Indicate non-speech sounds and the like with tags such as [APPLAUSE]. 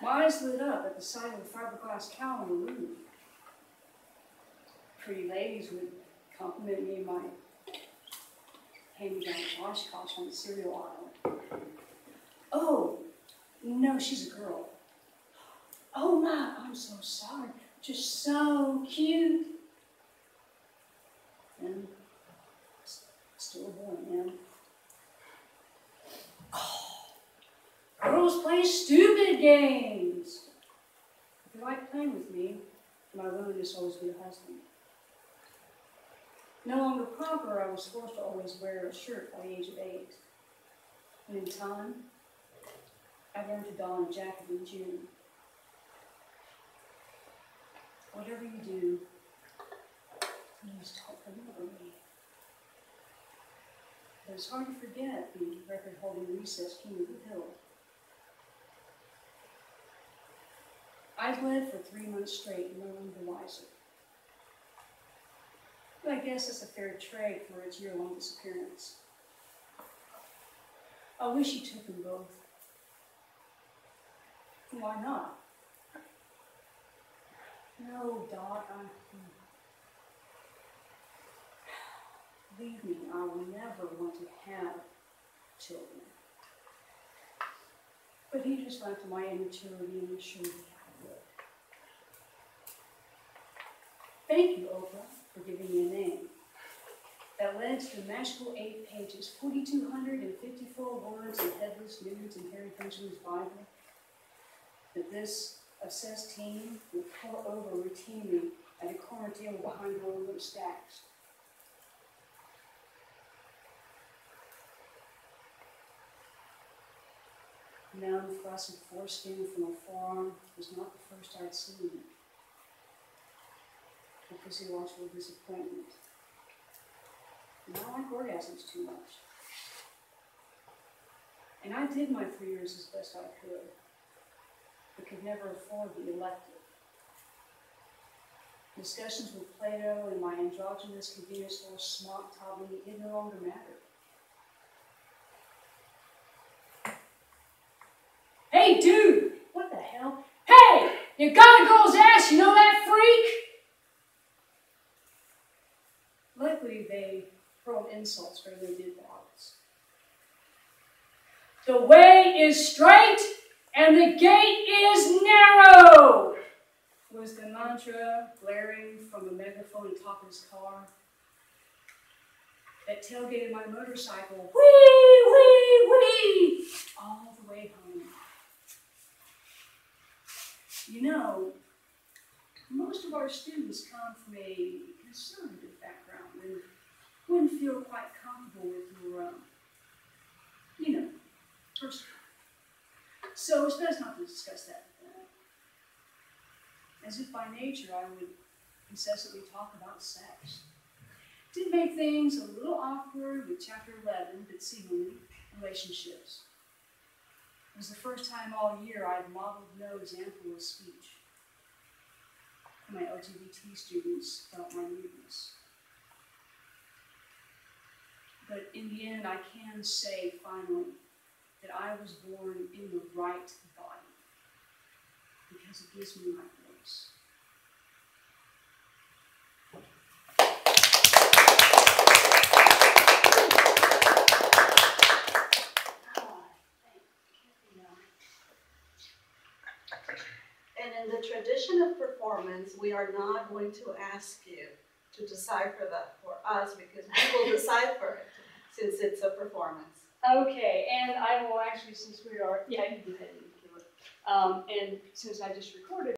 My eyes lit up at the sight of the fiberglass cow on the roof. Pretty ladies would compliment me my hand-me-down Oshkosh on the cereal aisle. Oh, no, she's a girl. Oh my, I'm so sorry. Just so cute. And games. If you like playing with me, my willingness always be a husband. No longer proper, I was forced to always wear a shirt by the age of eight. And in time, I learned to don a jacket in June. Whatever you do, please don't remember me. It's hard to forget the record-holding recess king of the hill. I bled for three months straight, no one the wiser. But I guess it's a fair trade for its year-long disappearance. I wish you took them both. Why not? No, Doc, I. [SIGHS] Believe me, I will never want to have children. But he just laughed at my immaturity and assured me For giving me a name. That led to the magical eight pages, 4,254 words and headless nudes in Harry Benjamin's Bible. That this obsessed teen would pore over routinely at a corner table behind rolling stacks. Now the foreskin from a forearm was not the first I'd seen. The pussy watchful disappointment. And I like orgasms too much. And I did my three years as best I could, but could never afford the elective. Discussions with Plato and my androgynous convenience store smock taught me it no longer mattered. Hey, dude! What the hell? Hey! You got a girl's ass, you know that freak? Insults where they did ballots. The way is straight and the gate is narrow, was the mantra blaring from a megaphone atop his car that tailgated my motorcycle, wee, wee, wee, all the way home. You know, most of our students come from a conservative background and wouldn't feel quite comfortable with your, um, you know, personal. So it's best not to discuss that with them. As if by nature I would incessantly talk about sex. Did make things a little awkward with chapter 11, but seemingly relationships. It was the first time all year I'd modeled no example of speech. My LGBT students felt my rudeness. But in the end, I can say finally that I was born in the right body because it gives me my voice. And in the tradition of performance, we are not going to ask you to decipher that for us because we will [LAUGHS] decipher it since it's a performance. Okay, and I will actually, since we are, yeah, you can go ahead and do it. Um, and since I just recorded